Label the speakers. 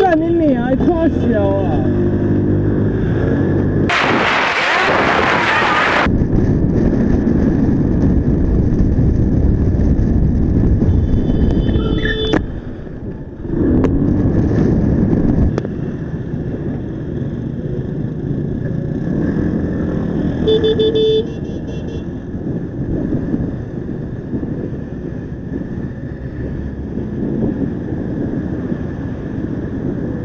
Speaker 1: 干你娘诶夸小啊。